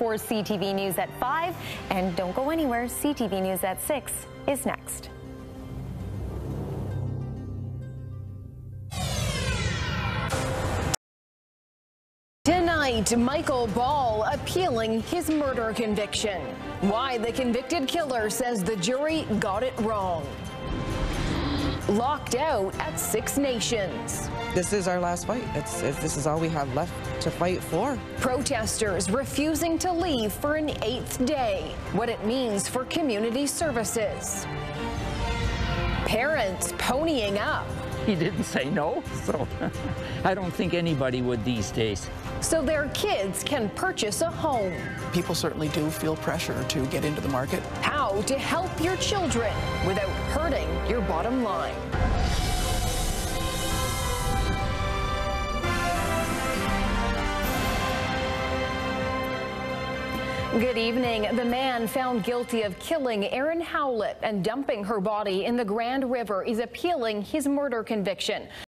for CTV News at 5. And don't go anywhere. CTV News at 6 is next. Tonight, Michael Ball appealing his murder conviction. Why the convicted killer says the jury got it wrong. Locked out at Six Nations. This is our last fight. It's, it's, this is all we have left to fight for. Protesters refusing to leave for an eighth day. What it means for community services. Parents ponying up he didn't say no, so I don't think anybody would these days. So their kids can purchase a home. People certainly do feel pressure to get into the market. How to help your children without hurting your bottom line. Good evening. The man found guilty of killing Erin Howlett and dumping her body in the Grand River is appealing his murder conviction.